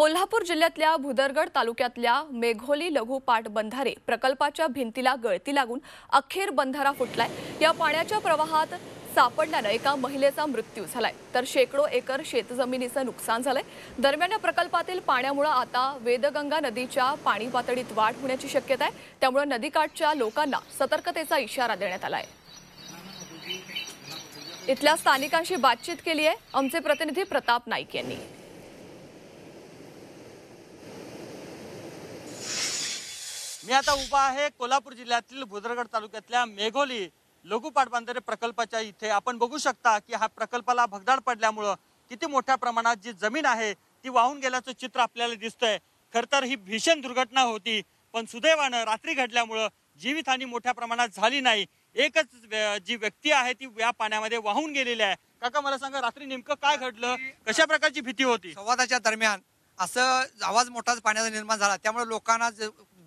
कोल्हापूर जिल्ह्यातल्या भुदरगड तालुक्यातल्या मेघोली लघु पाटबंधारे प्रकल्पाच्या भिंतीला गळती लागून अखेर बंधारा फुटलाय. या पाण्याच्या प्रवाहात सापडल्यानं एका महिलेचा मृत्यू झालाय. तर शेकडो एकर शेतजमिनीचं नुकसान झालंय. दरम्यान या प्रकल्पातील पाण्यामुळे आता वेदगंगा नदीच्या पाणी पातळीत वाढ होण्याची शक्यता आहे. त्यामुळे नदीकाठच्या लोकांना सतर्कतेचा इशारा देण्यात आलाय. इथल्या स्थानिकांशी बातचीत केली आहे आमचे प्रतिनिधी प्रताप नाईक यांनी. मी आता उभा आहे कोल्हापूर जिल्ह्यातील भुदरगड तालुक्यातल्या मेघोली लघु पाटबंधारे प्रकल्पाच्या इथे. आपण बघू शकता की हा प्रकल्पाला भगदाड पडल्यामुळं किती मोठ्या प्रमाणात जी जमीन आहे ती वाहून गेल्याचं चित्र आपल्याला दिसतंय. खर तर ही भीषण दुर्घटना होती पण सुदैवानं रात्री घडल्यामुळं जीवितहानी मोठ्या प्रमाणात झाली नाही. एकच व्य- जी व्यक्ती आहे ती या पाण्यामध्ये वाहून गेलेली आहे. काका मला सांगा रात्री नेमकं काय घडलं? कशा प्रकारची भीती होती? संवादाच्या दरम्यान असं आवाज मोठाच पाण्याचा निर्माण झाला. त्यामुळे लोकांना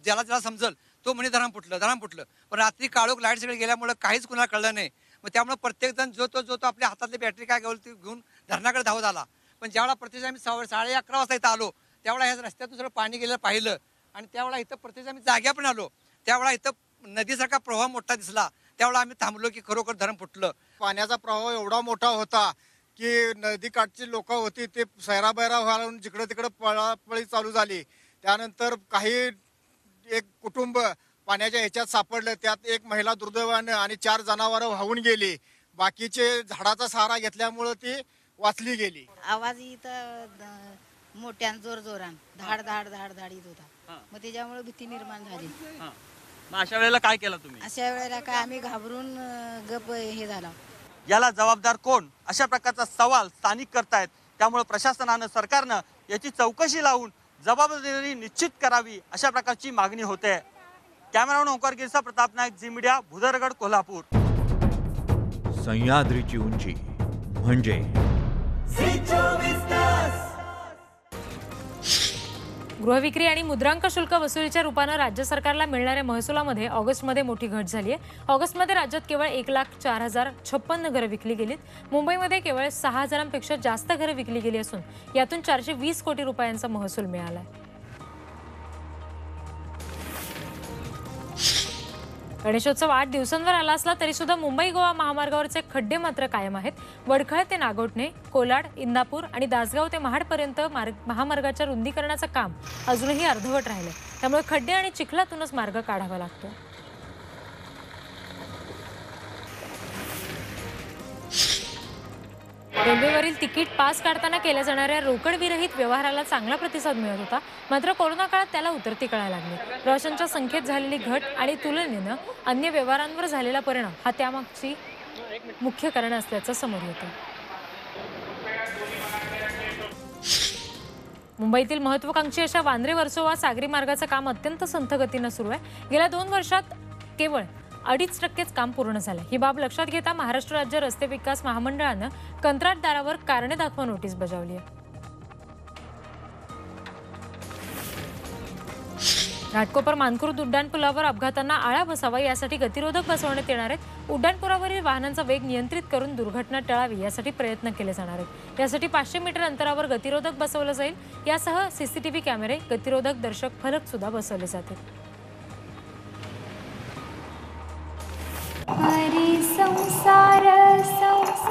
ज्याला ज्याला समजल तो म्हणे धरण फुटलं धरण फुटलं. पण रात्री काळोख लाइट सगळे गेल्यामुळे काहीच कुणाला कळलं नाही. मग त्यामुळे प्रत्येकजण जो तो जो तो आपल्या हातातली बॅटरी काय घेऊन ती घेऊन धरणाकडे धावत आला. पण ज्यावेळा प्रत्यक्ष आम्ही सहा- साडे अकरा वाजता इथं आलो त्यावेळा ह्या रस्त्यातून सगळं पाणी गेलेलं पाहिलं. आणि त्यावेळा इथं प्रत्यक्ष आम्ही जाग्या पण आलो. त्यावेळा इथं नदीसारखा प्रवाह मोठा दिसला. त्यावेळा आम्ही थांबलो की खरोखर धरण फुटलं. पाण्याचा प्रवाह एवढा मोठा होता की नदीकाठची लोक होती ते सैराबैरा व्हायला जिकडं तिकडं पळापळी चालू झाली. त्यानंतर काही एक कुटुंब पाण्याच्या ह्याच्यात सापडलं त्यात एक महिला दुर्दैवानं आणि चार जनावरं वाहून गेली. बाकीचे झाडाचा सहारा घेतल्यामुळं ती वाचली गेली. आवाज इथं मोठ्यान जोर जोरान. धाड धाड धाड धाड येत. होता. मग त्याच्यामुळे भीती निर्माण झाली. हा. मग अशा वेळेला काय केलं तुम्ही? अशा वेळेला काय आम्ही घाबरून गप हे झाला. याला जबाबदार कोण? अशा प्रकारचा सवाल स्थानिक करतायत. त्यामुळे प्रशासनानं सरकारनं याची चौकशी लावून जबाबदारी निश्चित करावी अशा प्रकारची मागणी होते. Cameraman Omkar Girsa Pratap Naik Zee media Bhudargad Kolhapur. सह्याद्रीची उंची म्हणजे गृहविक्री आणि मुद्रांक शुल्क वसुलीच्या रूपानं राज्य सरकारला मिळणाऱ्या महसुलामध्ये ऑगस्टमध्ये मोठी घट झाली आहे. ऑगस्टमध्ये राज्यात केवळ एक लाख चार हजार छप्पन्न घरं विकली गेलीत. मुंबईमध्ये केवळ सहा हजारांपेक्षा जास्त घरं विकली गेली असून यातून चारशे वीस कोटी रुपयांचा महसूल मिळाला आहे. गणेशोत्सव आठ दिवसांवर आला असला तरी सुद्धा मुंबई गोवा महामार्गावरचे खड्डे मात्र कायम आहेत. वडखळ ते नागोठणे कोलाड इंदापूर आणि दासगाव ते महाडपर्यंत मार्ग महामार्गाच्या रुंदीकरणाचं काम अजूनही अर्धवट राहिलंय. त्यामुळे खड्डे आणि चिखलातूनच मार्ग काढावा लागतो. रेल्वेवरील तिकीट पास काढताना केल्या जाणाऱ्या रोकडविरहित व्यवहाराला चांगला प्रतिसाद मिळत होता. मात्र कोरोना काळात त्याला उतरती कळायला लागली. प्रवाशांच्या संख्येत झालेली घट आणि तुलनेनं अन्य व्यवहारांवर झालेला परिणाम हा त्यामागची मुख्य कारण असल्याचं समोर येतं. मुंबईतील महत्वाकांक्षी अशा वांद्रे वर्सोवा सागरी मार्गाचं काम अत्यंत संथ गतीनं सुरू आहे. गेल्या दोन वर्षात केवळ अडीच टक्केच काम पूर्ण झालं. ही बाब लक्षात घेता महाराष्ट्र राज्य रस्ते विकास महामंडळानं कंत्राटदारावर कारणे दाखवा नोटीस बजावली आहे. घाटकोपर मानकुर्द उड्डाणपुलावर अपघातांना आळा बसावा यासाठी गतिरोधक बसवण्यात येणार आहेत. उड्डाणपुलावरील वाहनांचा वेग नियंत्रित करून दुर्घटना टळावी यासाठी प्रयत्न केले जाणार आहेत. यासाठी पाचशे मीटर अंतरावर गतिरोधक बसवलं जाईल. यासह सीसीटीव्ही कॅमेरे गतिरोधक दर्शक फलक सुद्धा बसवले जातील.